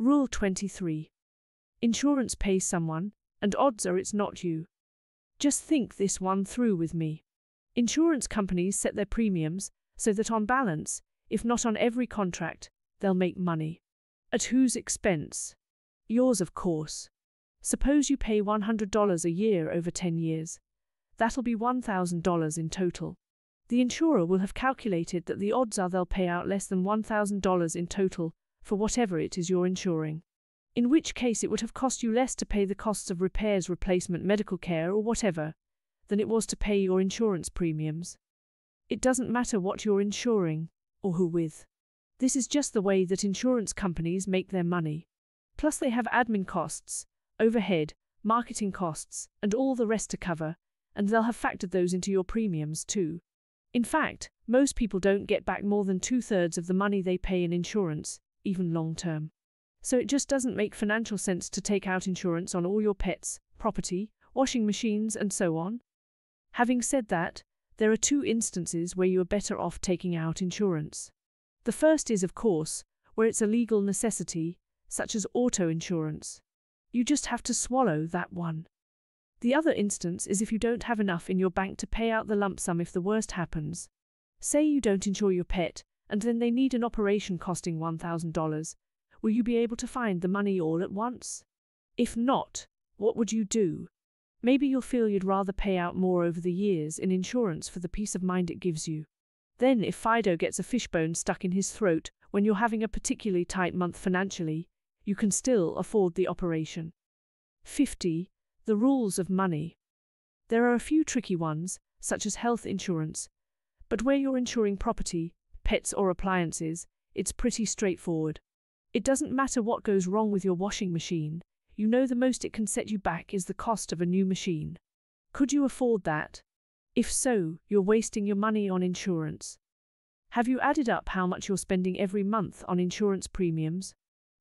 Rule 23. Insurance pays someone, and odds are it's not you. Just think this one through with me. Insurance companies set their premiums so that on balance, if not on every contract, they'll make money. At whose expense? Yours, of course. Suppose you pay $100 a year over 10 years. That'll be $1,000 in total. The insurer will have calculated that the odds are they'll pay out less than $1,000 in total for whatever it is you're insuring. In which case, it would have cost you less to pay the costs of repairs, replacement, medical care, or whatever, than it was to pay your insurance premiums. It doesn't matter what you're insuring, or who with. This is just the way that insurance companies make their money. Plus, they have admin costs, overhead, marketing costs, and all the rest to cover, and they'll have factored those into your premiums too. In fact, most people don't get back more than two thirds of the money they pay in insurance, even long term. So it just doesn't make financial sense to take out insurance on all your pets, property, washing machines, and so on. Having said that, there are two instances where you are better off taking out insurance. The first is, of course, where it's a legal necessity, such as auto insurance. You just have to swallow that one. The other instance is if you don't have enough in your bank to pay out the lump sum if the worst happens. Say you don't insure your pet, and then they need an operation costing $1,000. Will you be able to find the money all at once? If not, what would you do? Maybe you'll feel you'd rather pay out more over the years in insurance for the peace of mind it gives you. Then, if Fido gets a fishbone stuck in his throat when you're having a particularly tight month financially, you can still afford the operation. 50. The rules of money. There are a few tricky ones, such as health insurance, but where you're insuring property, pets, or appliances, it's pretty straightforward. It doesn't matter what goes wrong with your washing machine, you know the most it can set you back is the cost of a new machine. Could you afford that? If so, you're wasting your money on insurance. Have you added up how much you're spending every month on insurance premiums?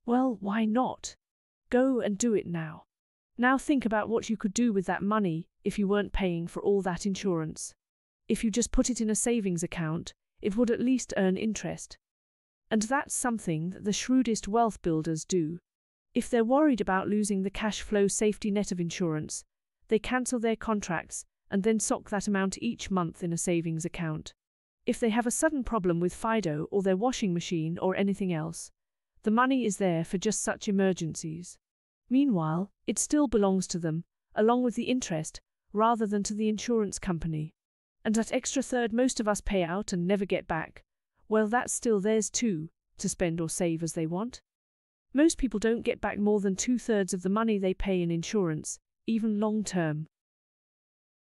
Well, why not? Go and do it now. Now think about what you could do with that money if you weren't paying for all that insurance. If you just put it in a savings account, it would at least earn interest. And that's something that the shrewdest wealth builders do. If they're worried about losing the cash flow safety net of insurance, they cancel their contracts and then sock that amount each month in a savings account. If they have a sudden problem with Fido or their washing machine or anything else, the money is there for just such emergencies. Meanwhile, it still belongs to them, along with the interest, rather than to the insurance company. And that extra third most of us pay out and never get back, well, that's still theirs too, to spend or save as they want. Most people don't get back more than two thirds of the money they pay in insurance, even long term.